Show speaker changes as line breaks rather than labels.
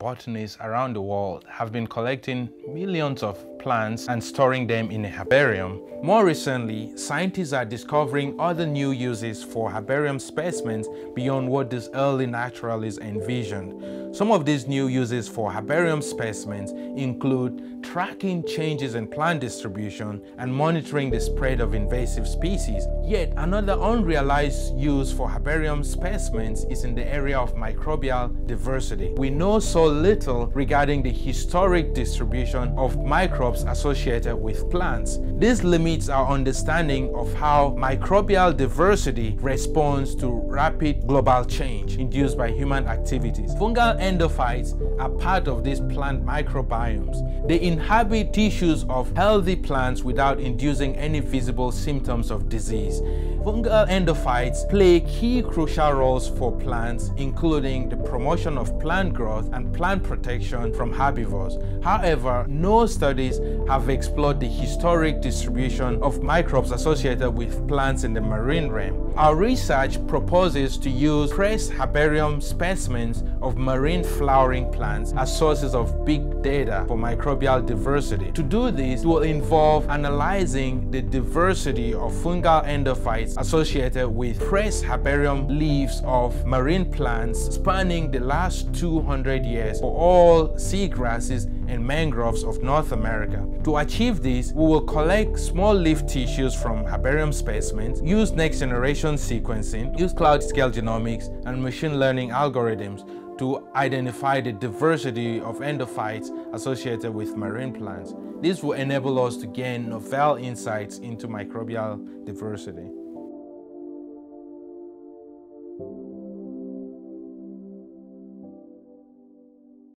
botanists around the world have been collecting millions of plants and storing them in a herbarium. More recently, scientists are discovering other new uses for herbarium specimens beyond what these early naturalists envisioned. Some of these new uses for herbarium specimens include tracking changes in plant distribution and monitoring the spread of invasive species. Yet another unrealized use for herbarium specimens is in the area of microbial diversity. We know so little regarding the historic distribution of microbes associated with plants. This limits our understanding of how microbial diversity responds to rapid global change induced by human activities. Fungal endophytes are part of these plant microbiomes. They inhabit tissues of healthy plants without inducing any visible symptoms of disease. Fungal endophytes play key crucial roles for plants, including the promotion of plant growth and plant protection from herbivores. However, no studies have explored the historic distribution of microbes associated with plants in the marine realm. Our research proposes to use pressed herbarium specimens of marine flowering plants as sources of big data for microbial diversity. To do this will involve analyzing the diversity of fungal endophytes associated with pressed herbarium leaves of marine plants spanning the last 200 years for all seagrasses and mangroves of North America. To achieve this, we will collect small leaf tissues from herbarium specimens, use next-generation sequencing, use cloud-scale genomics and machine learning algorithms to identify the diversity of endophytes associated with marine plants. This will enable us to gain novel insights into microbial diversity.